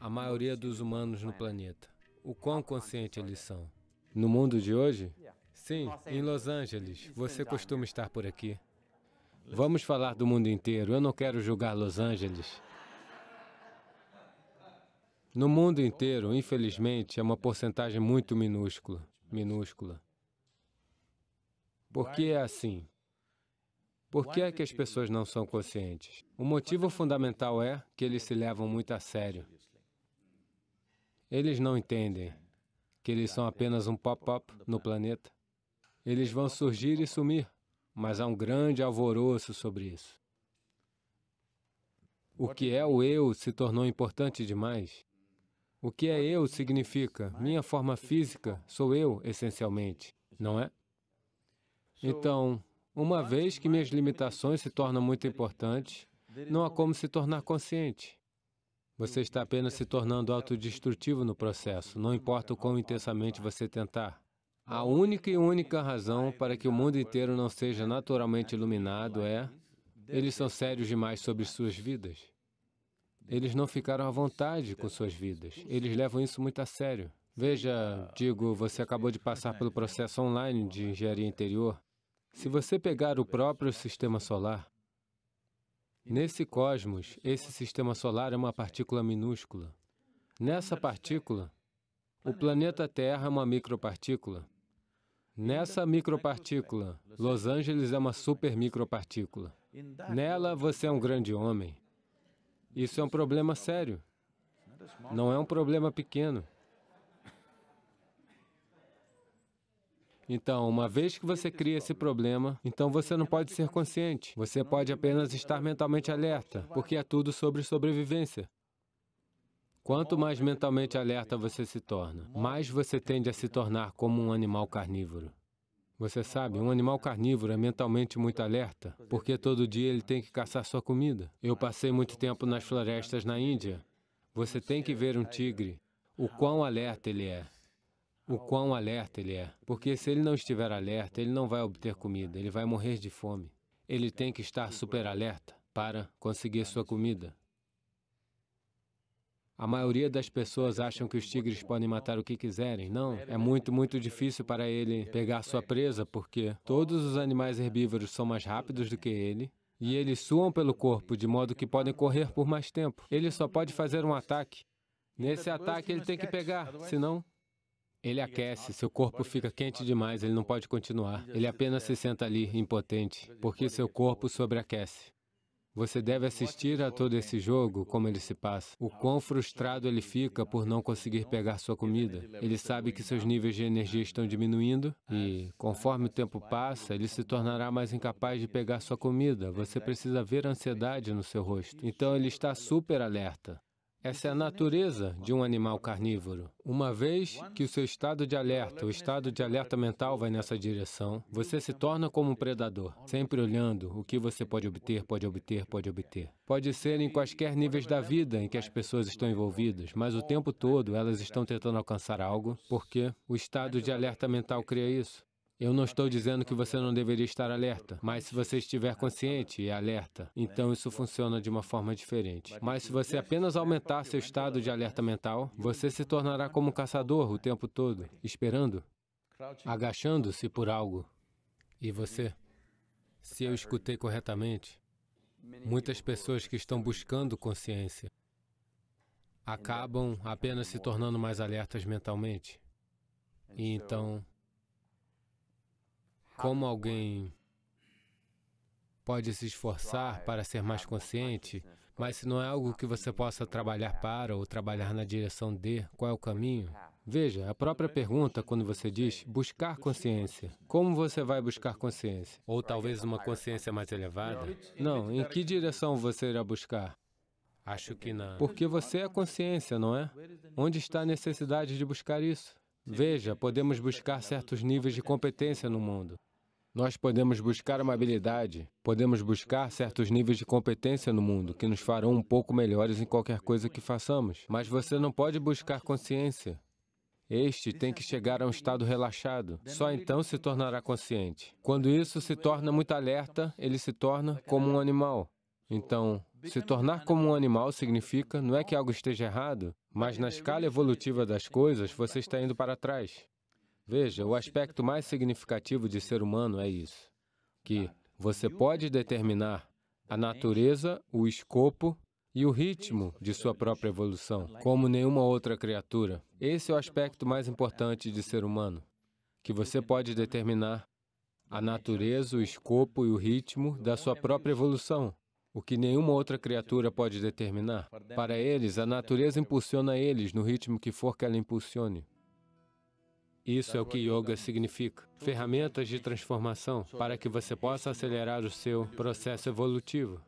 a maioria dos humanos no planeta. O quão consciente eles são. No mundo de hoje? Sim, em Los Angeles. Você costuma estar por aqui. Vamos falar do mundo inteiro. Eu não quero julgar Los Angeles. No mundo inteiro, infelizmente, é uma porcentagem muito minúscula. Minúscula. Por que é assim? Por que é que as pessoas não são conscientes? O motivo fundamental é que eles se levam muito a sério. Eles não entendem que eles são apenas um pop-up no planeta. Eles vão surgir e sumir, mas há um grande alvoroço sobre isso. O que é o eu se tornou importante demais. O que é eu significa, minha forma física, sou eu, essencialmente, não é? Então, uma vez que minhas limitações se tornam muito importantes, não há como se tornar consciente. Você está apenas se tornando autodestrutivo no processo, não importa o quão intensamente você tentar. A única e única razão para que o mundo inteiro não seja naturalmente iluminado é eles são sérios demais sobre suas vidas. Eles não ficaram à vontade com suas vidas. Eles levam isso muito a sério. Veja, digo, você acabou de passar pelo processo online de engenharia interior. Se você pegar o próprio sistema solar, nesse cosmos, esse sistema solar é uma partícula minúscula. Nessa partícula, o planeta Terra é uma micropartícula. Nessa micropartícula, Los Angeles é uma super micropartícula. Nela, você é um grande homem. Isso é um problema sério. Não é um problema pequeno. Então, uma vez que você cria esse problema, então você não pode ser consciente. Você pode apenas estar mentalmente alerta, porque é tudo sobre sobrevivência. Quanto mais mentalmente alerta você se torna, mais você tende a se tornar como um animal carnívoro. Você sabe, um animal carnívoro é mentalmente muito alerta, porque todo dia ele tem que caçar sua comida. Eu passei muito tempo nas florestas na Índia. Você tem que ver um tigre, o quão alerta ele é o quão alerta ele é. Porque se ele não estiver alerta, ele não vai obter comida, ele vai morrer de fome. Ele tem que estar super alerta para conseguir sua comida. A maioria das pessoas acham que os tigres podem matar o que quiserem. Não, é muito, muito difícil para ele pegar sua presa, porque todos os animais herbívoros são mais rápidos do que ele, e eles suam pelo corpo, de modo que podem correr por mais tempo. Ele só pode fazer um ataque. Nesse ataque ele tem que pegar, senão ele aquece, seu corpo fica quente demais, ele não pode continuar. Ele apenas se senta ali, impotente, porque seu corpo sobreaquece. Você deve assistir a todo esse jogo, como ele se passa. O quão frustrado ele fica por não conseguir pegar sua comida. Ele sabe que seus níveis de energia estão diminuindo e, conforme o tempo passa, ele se tornará mais incapaz de pegar sua comida. Você precisa ver a ansiedade no seu rosto. Então ele está super alerta. Essa é a natureza de um animal carnívoro. Uma vez que o seu estado de alerta, o estado de alerta mental vai nessa direção, você se torna como um predador, sempre olhando o que você pode obter, pode obter, pode obter. Pode ser em quaisquer níveis da vida em que as pessoas estão envolvidas, mas o tempo todo elas estão tentando alcançar algo, porque o estado de alerta mental cria isso. Eu não estou dizendo que você não deveria estar alerta, mas se você estiver consciente e alerta, então isso funciona de uma forma diferente. Mas se você apenas aumentar seu estado de alerta mental, você se tornará como um caçador o tempo todo, esperando, agachando-se por algo. E você, se eu escutei corretamente, muitas pessoas que estão buscando consciência acabam apenas se tornando mais alertas mentalmente. E então como alguém pode se esforçar para ser mais consciente, mas se não é algo que você possa trabalhar para ou trabalhar na direção de, qual é o caminho? Veja, a própria pergunta quando você diz buscar consciência. Como você vai buscar consciência? Ou talvez uma consciência mais elevada? Não, em que direção você irá buscar? Acho que não. Porque você é consciência, não é? Onde está a necessidade de buscar isso? Veja, podemos buscar certos níveis de competência no mundo. Nós podemos buscar uma habilidade, podemos buscar certos níveis de competência no mundo que nos farão um pouco melhores em qualquer coisa que façamos, mas você não pode buscar consciência. Este tem que chegar a um estado relaxado, só então se tornará consciente. Quando isso se torna muito alerta, ele se torna como um animal. Então, Se tornar como um animal significa não é que algo esteja errado, mas na escala evolutiva das coisas você está indo para trás. Veja, o aspecto mais significativo de ser humano é isso: que você pode determinar a natureza, o escopo e o ritmo de sua própria evolução, como nenhuma outra criatura. Esse é o aspecto mais importante de ser humano, que você pode determinar a natureza, o escopo e o ritmo da sua própria evolução, o que nenhuma outra criatura pode determinar. Para eles, a natureza impulsiona eles no ritmo que for que ela impulsione. Isso é o que yoga significa. Ferramentas de transformação para que você possa acelerar o seu processo evolutivo.